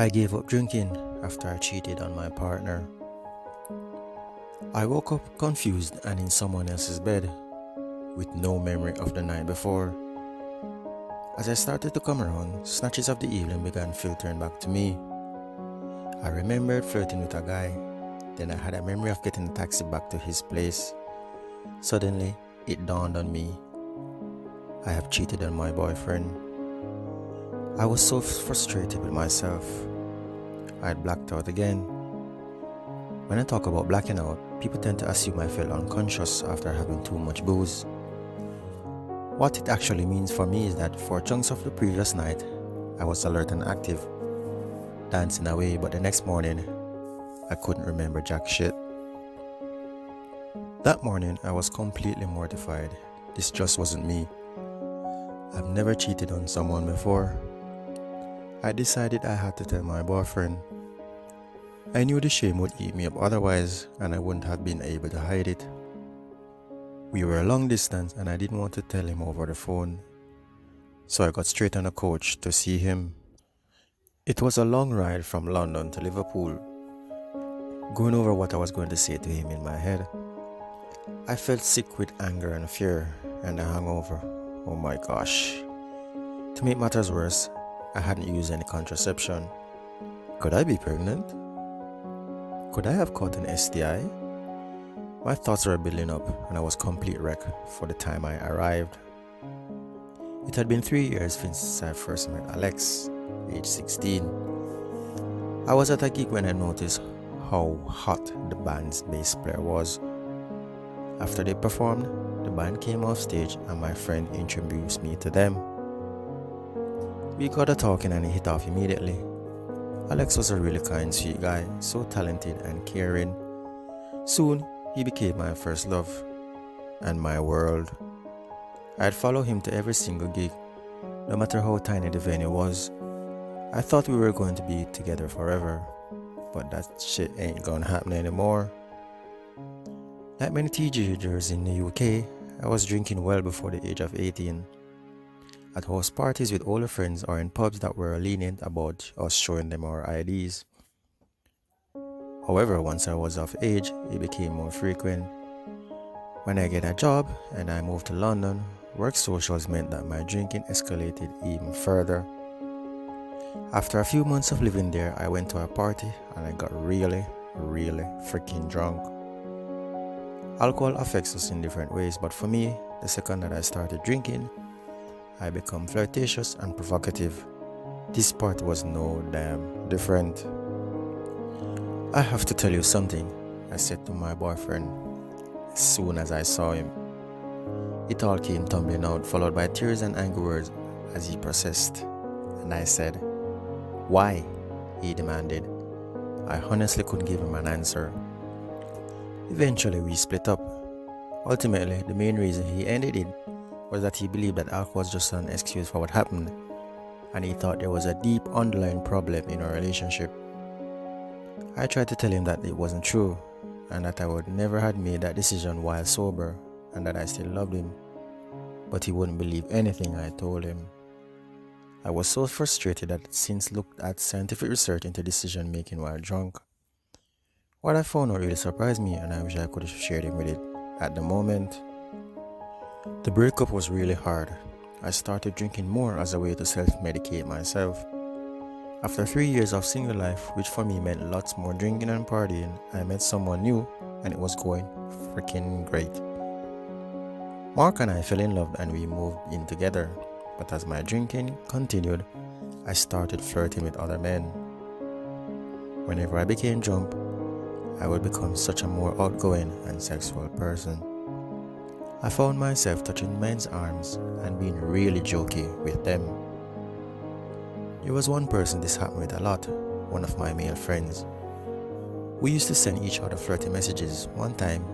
I gave up drinking after I cheated on my partner. I woke up confused and in someone else's bed with no memory of the night before. As I started to come around, snatches of the evening began filtering back to me. I remembered flirting with a guy, then I had a memory of getting a taxi back to his place. Suddenly, it dawned on me I have cheated on my boyfriend. I was so frustrated with myself. I had blacked out again. When I talk about blacking out, people tend to assume I felt unconscious after having too much booze. What it actually means for me is that for chunks of the previous night, I was alert and active, dancing away, but the next morning, I couldn't remember jack shit. That morning, I was completely mortified. This just wasn't me. I've never cheated on someone before. I decided I had to tell my boyfriend. I knew the shame would eat me up otherwise, and I wouldn't have been able to hide it. We were a long distance, and I didn't want to tell him over the phone, so I got straight on a coach to see him. It was a long ride from London to Liverpool. Going over what I was going to say to him in my head, I felt sick with anger and fear and a hangover. Oh my gosh. To make matters worse, I hadn't used any contraception. Could I be pregnant? Could I have caught an STI? My thoughts were building up and I was complete wreck for the time I arrived. It had been three years since I first met Alex, age 16. I was at a gig when I noticed how hot the band's bass player was. After they performed, the band came off stage and my friend introduced me to them. We got a talking and it hit off immediately. Alex was a really kind, sweet guy, so talented and caring. Soon, he became my first love and my world. I'd follow him to every single gig, no matter how tiny the venue was. I thought we were going to be together forever, but that shit ain't gonna happen anymore. Like many teenagers in the UK, I was drinking well before the age of 18 at house parties with older friends or in pubs that were lenient about us showing them our IDs. However, once I was of age, it became more frequent. When I get a job and I moved to London, work socials meant that my drinking escalated even further. After a few months of living there, I went to a party and I got really, really freaking drunk. Alcohol affects us in different ways, but for me, the second that I started drinking, I become flirtatious and provocative. This part was no damn different. I have to tell you something, I said to my boyfriend as soon as I saw him. It all came tumbling out, followed by tears and angry words as he processed. And I said, Why? he demanded. I honestly couldn't give him an answer. Eventually, we split up. Ultimately, the main reason he ended it was that he believed that alcohol was just an excuse for what happened, and he thought there was a deep underlying problem in our relationship. I tried to tell him that it wasn't true, and that I would never had made that decision while sober, and that I still loved him. But he wouldn't believe anything I told him. I was so frustrated that since looked at scientific research into decision making while drunk. What I found really surprised me, and I wish I could have shared it with it at the moment. The breakup was really hard. I started drinking more as a way to self medicate myself. After three years of single life, which for me meant lots more drinking and partying, I met someone new and it was going freaking great. Mark and I fell in love and we moved in together, but as my drinking continued, I started flirting with other men. Whenever I became drunk, I would become such a more outgoing and sexual person. I found myself touching men's arms and being really jokey with them. There was one person this happened with a lot, one of my male friends. We used to send each other flirty messages. One time,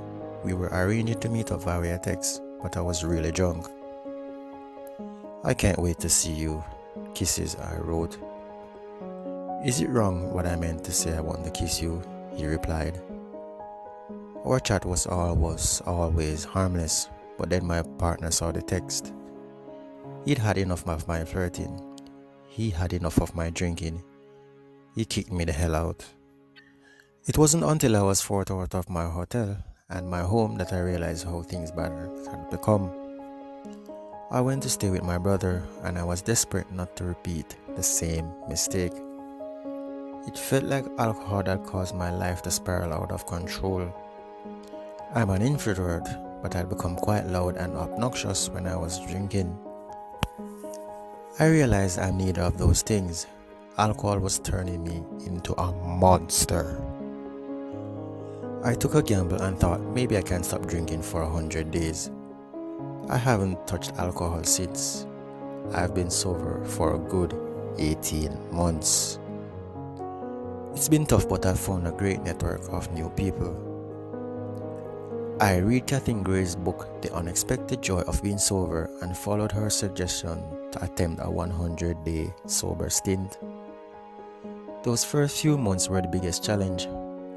we were arranging to meet up via text, but I was really drunk. I can't wait to see you. Kisses, I wrote. Is it wrong what I meant to say I want to kiss you? He replied. Our chat was always always harmless, but then my partner saw the text. He'd had enough of my flirting. He had enough of my drinking. he kicked me the hell out. It wasn't until I was forced out of my hotel and my home that I realized how things had become. I went to stay with my brother and I was desperate not to repeat the same mistake. It felt like alcohol that caused my life to spiral out of control. I'm an introvert, but I'd become quite loud and obnoxious when I was drinking. I realized I'm neither of those things. Alcohol was turning me into a monster. I took a gamble and thought maybe I can stop drinking for a hundred days. I haven't touched alcohol since. I've been sober for a good 18 months. It's been tough, but I've found a great network of new people. I read Catherine Gray's book, The Unexpected Joy of Being Sober, and followed her suggestion to attempt a 100 day sober stint. Those first few months were the biggest challenge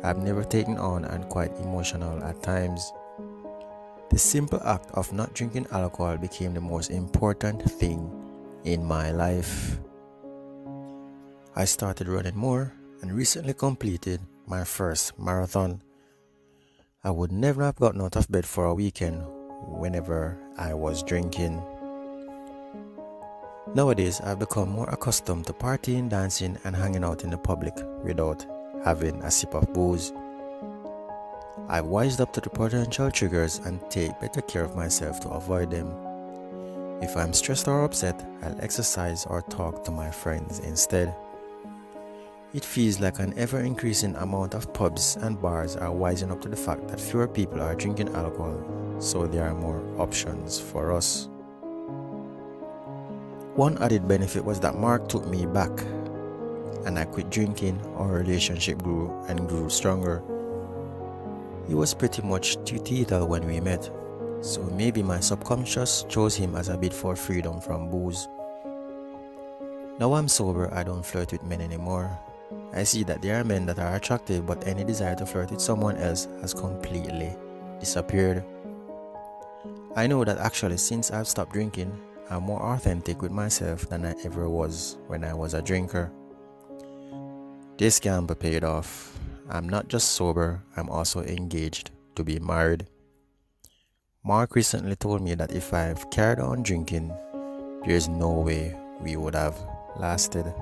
I've never taken on and quite emotional at times. The simple act of not drinking alcohol became the most important thing in my life. I started running more and recently completed my first marathon. I would never have gotten out of bed for a weekend whenever I was drinking. Nowadays, I've become more accustomed to partying, dancing, and hanging out in the public without having a sip of booze. I've wised up to the potential triggers and take better care of myself to avoid them. If I'm stressed or upset, I'll exercise or talk to my friends instead. It feels like an ever increasing amount of pubs and bars are wising up to the fact that fewer people are drinking alcohol, so there are more options for us. One added benefit was that Mark took me back and I quit drinking, our relationship grew and grew stronger. He was pretty much teetotal when we met, so maybe my subconscious chose him as a bid for freedom from booze. Now I'm sober, I don't flirt with men anymore. I see that there are men that are attractive, but any desire to flirt with someone else has completely disappeared. I know that actually, since I've stopped drinking, I'm more authentic with myself than I ever was when I was a drinker. This gamble paid off. I'm not just sober, I'm also engaged to be married. Mark recently told me that if I've carried on drinking, there's no way we would have lasted.